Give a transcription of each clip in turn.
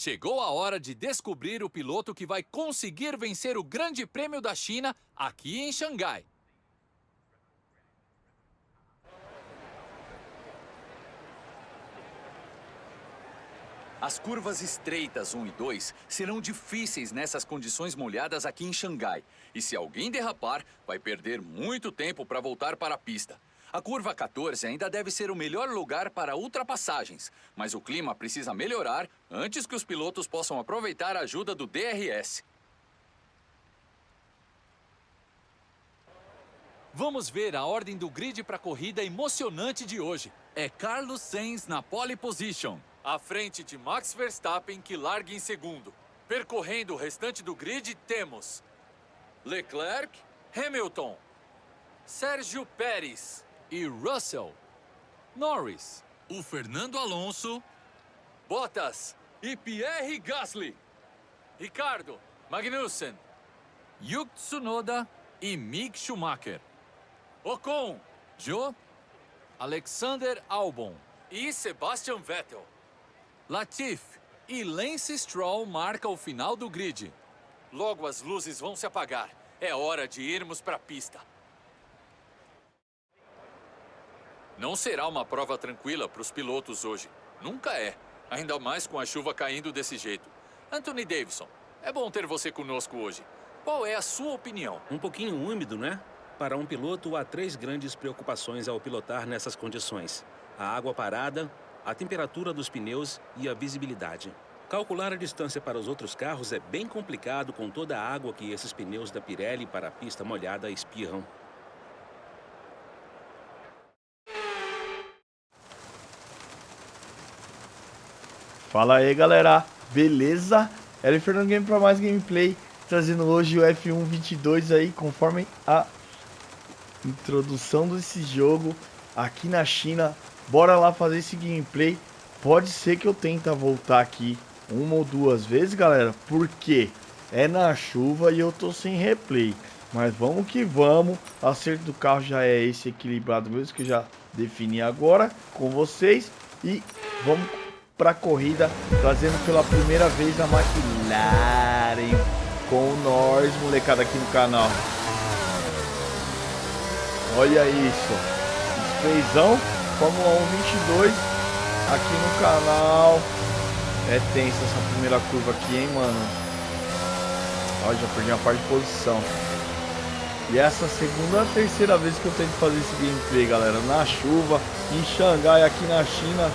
Chegou a hora de descobrir o piloto que vai conseguir vencer o Grande Prêmio da China aqui em Xangai. As curvas estreitas 1 e 2 serão difíceis nessas condições molhadas aqui em Xangai. E se alguém derrapar, vai perder muito tempo para voltar para a pista. A curva 14 ainda deve ser o melhor lugar para ultrapassagens, mas o clima precisa melhorar antes que os pilotos possam aproveitar a ajuda do DRS. Vamos ver a ordem do grid para a corrida emocionante de hoje. É Carlos Sainz na pole position, à frente de Max Verstappen, que larga em segundo. Percorrendo o restante do grid, temos Leclerc, Hamilton, Sérgio Pérez e Russell, Norris, o Fernando Alonso, Bottas e Pierre Gasly, Ricardo, Magnussen, Yuki Tsunoda e Mick Schumacher, Ocon, Joe, Alexander Albon e Sebastian Vettel. Latif e Lance Stroll marcam o final do grid. Logo as luzes vão se apagar. É hora de irmos para a pista. Não será uma prova tranquila para os pilotos hoje. Nunca é. Ainda mais com a chuva caindo desse jeito. Anthony Davidson, é bom ter você conosco hoje. Qual é a sua opinião? Um pouquinho úmido, né? Para um piloto, há três grandes preocupações ao pilotar nessas condições: a água parada, a temperatura dos pneus e a visibilidade. Calcular a distância para os outros carros é bem complicado com toda a água que esses pneus da Pirelli para a pista molhada espirram. Fala aí galera, beleza? Era Fernando Game para mais gameplay, trazendo hoje o F1 22 aí, conforme a introdução desse jogo aqui na China. Bora lá fazer esse gameplay. Pode ser que eu tente voltar aqui uma ou duas vezes, galera, porque é na chuva e eu tô sem replay. Mas vamos que vamos. O acerto do carro já é esse equilibrado mesmo que eu já defini agora com vocês e vamos para a corrida, trazendo pela primeira vez a McLaren com nós, molecada, aqui no canal. Olha isso, Sprayzão, Fórmula 1 22, aqui no canal. É tensa essa primeira curva aqui, hein, mano. Olha, já perdi a parte de posição. E essa segunda, terceira vez que eu tento fazer esse gameplay, galera. Na chuva, em Xangai, aqui na China.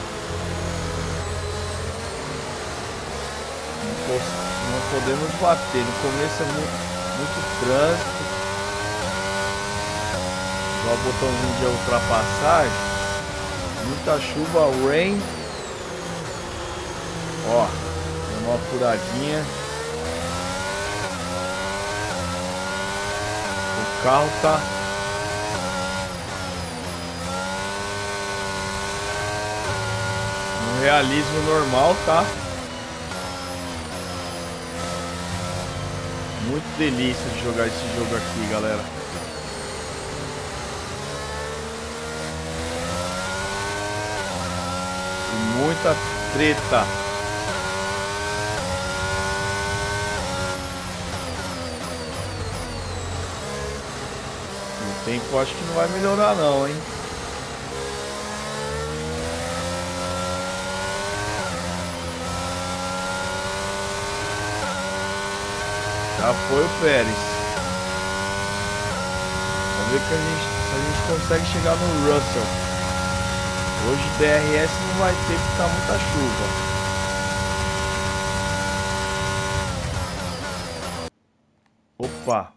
Não podemos bater. No começo é muito, muito trânsito. Só o botãozinho de ultrapassagem. Muita chuva, rain. Ó, uma furadinha. O carro tá no realismo normal, tá? Muito delícia de jogar esse jogo aqui, galera. E muita treta. O tempo acho que não vai melhorar não, hein? Já foi o Pérez. Vamos ver que a gente, se a gente consegue chegar no Russell. Hoje DRS não vai ter porque tá muita chuva. Opa.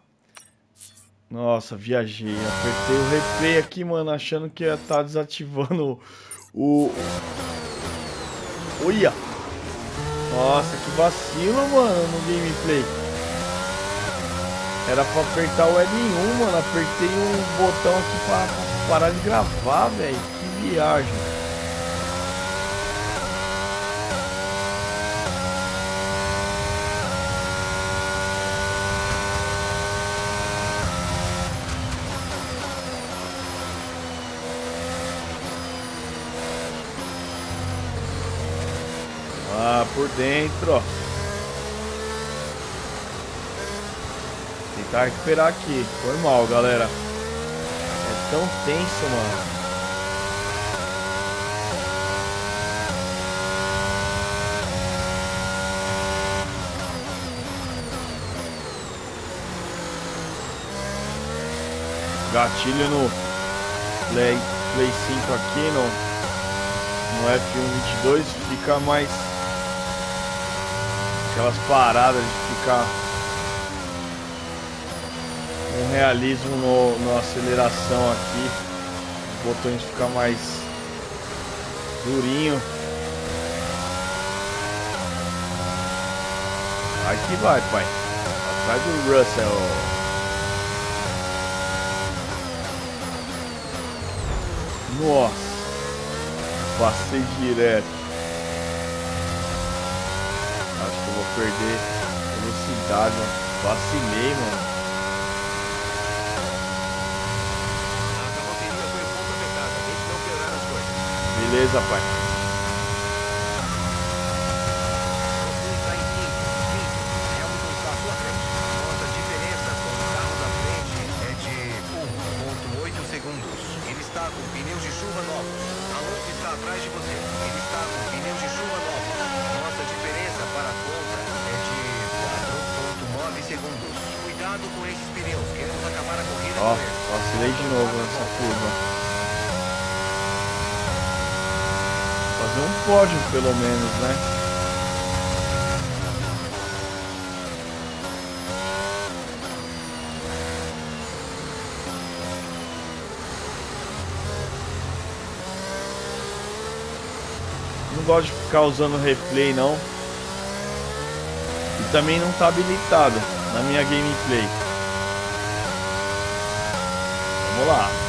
Nossa, viajei. Apertei o replay aqui, mano, achando que ia estar tá desativando o... Olha! Nossa, que vacilo, mano, no gameplay. Era pra apertar o L1, mano. Apertei um botão aqui pra, pra parar de gravar, velho. Que viagem. Ah, por dentro, ó. Tentar recuperar aqui. Foi mal, galera. É tão tenso, mano. gatilho no Play, Play 5 aqui no, no F1 22 fica mais aquelas paradas de ficar realismo no, na aceleração aqui os botões ficam mais durinho aqui vai pai atrás do Russell Nossa. Passei direto. Acho que eu vou perder velocidade, mano. Vacilei, mano. Beleza, pai. Ó, vacilei de novo nessa curva. Um pódio pelo menos, né? Não gosto de ficar usando replay não. E também não está habilitado na minha gameplay. Vamos lá.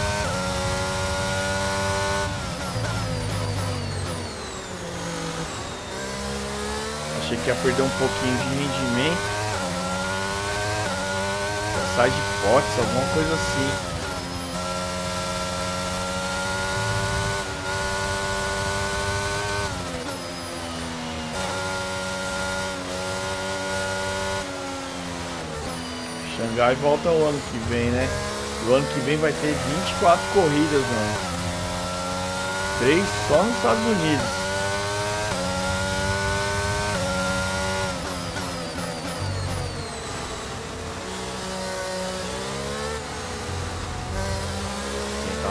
Achei que ia perder um pouquinho de rendimento. sai de potes, alguma coisa assim. Xangai volta o ano que vem, né? O ano que vem vai ter 24 corridas, mano. Três só nos Estados Unidos.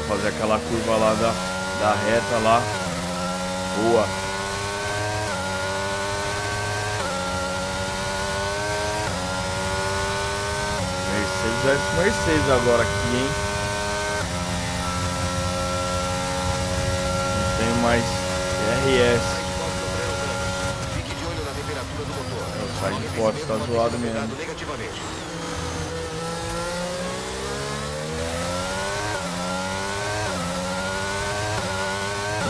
Fazer aquela curva lá da, da reta lá. Boa. Mercedes Mercedes agora aqui, hein? Não tem mais RS. O side port está zoado mesmo.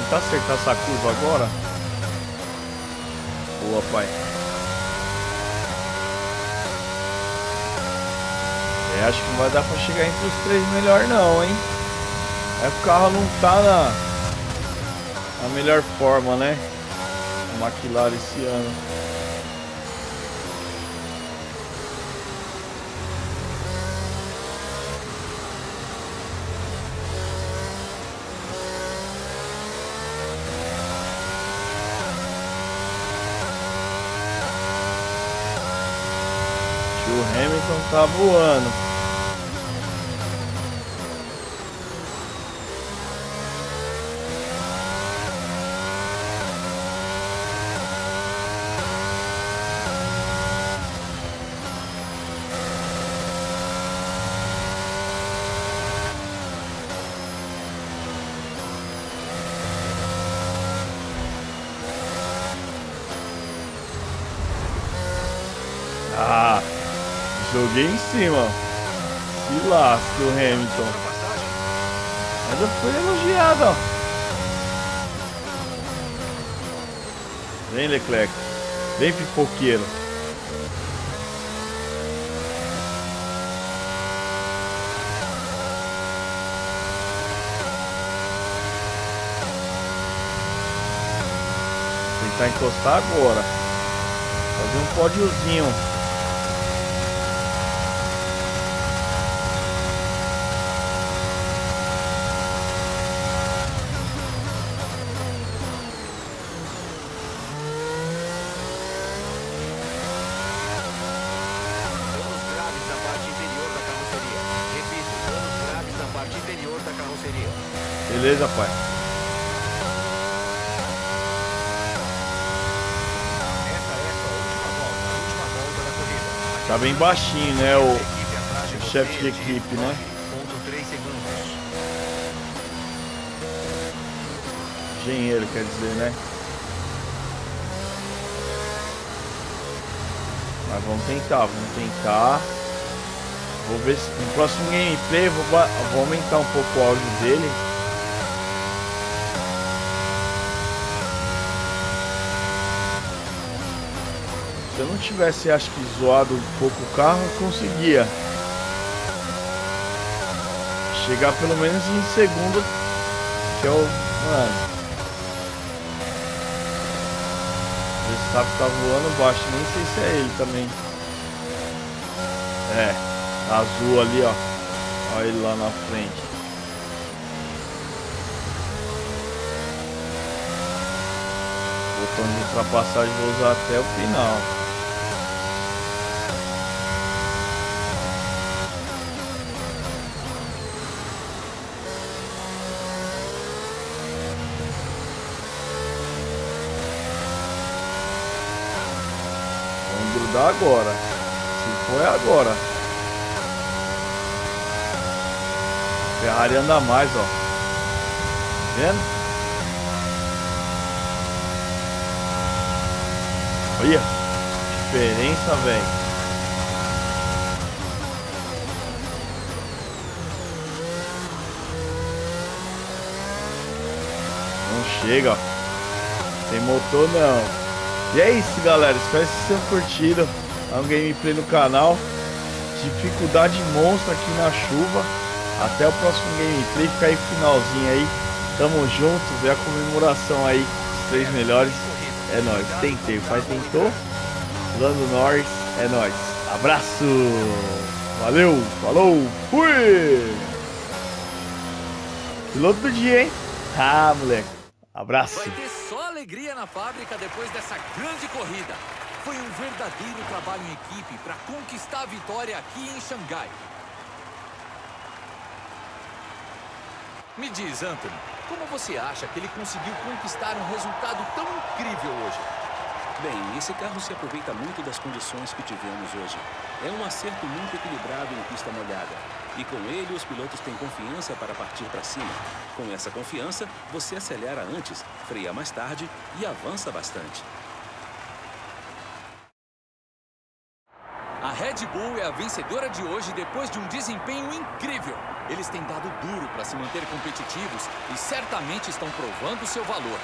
Tentar acertar essa curva agora. Boa, pai. É, acho que não vai dar pra chegar entre os três melhor não, hein? É que o carro não tá na, na melhor forma, né? A McLaren esse ano. O Hamilton tá voando. Joguei em cima. Se lasca o Hamilton. Mas eu fui elogiado, ó. Vem, Leclerc. Vem, pipoqueiro. Tentar encostar agora. Fazer um pódiozinho. Danos graves na parte inferior da carroceria. Repito, danos graves na parte inferior da carroceria. Beleza, pai. Essa é a sua última volta, a última volta corrida. Tá bem baixinho, né? O, o chefe de equipe, né? Ponto 3 segundos. engenheiro, quer dizer, né? Mas vamos tentar, vamos tentar. Vou ver se no próximo gameplay vou, vou aumentar um pouco o áudio dele. Não tivesse, acho que, zoado um pouco o carro, conseguia. Chegar pelo menos em segundo, que é o. Mano. O sabe tá voando baixo, nem sei se é ele também. É, azul ali, ó. Olha ele lá na frente. Botão de ultrapassagem vou usar até o final. Agora. Se for é agora. Ferrari anda mais, ó. Vendo? Olha, diferença, velho. Não chega. Tem motor não. E é isso, galera. Espero que vocês tenham curtido. Um gameplay no canal. Dificuldade monstra aqui na chuva. Até o próximo gameplay. Fica aí finalzinho aí. Tamo junto. Vê a comemoração aí. Os três melhores. É nóis. Tentei. O pai tentou. Lando Norris. É nóis. Abraço. Valeu. Falou. Fui. Piloto do dia, hein? Ah, moleque. Abraço. Alegria na fábrica depois dessa grande corrida. Foi um verdadeiro trabalho em equipe para conquistar a vitória aqui em Xangai. Me diz, Anthony, como você acha que ele conseguiu conquistar um resultado tão incrível hoje? Bem, esse carro se aproveita muito das condições que tivemos hoje. É um acerto muito equilibrado em pista molhada. E com ele, os pilotos têm confiança para partir para cima. Com essa confiança, você acelera antes, freia mais tarde e avança bastante. A Red Bull é a vencedora de hoje depois de um desempenho incrível. Eles têm dado duro para se manter competitivos e certamente estão provando seu valor.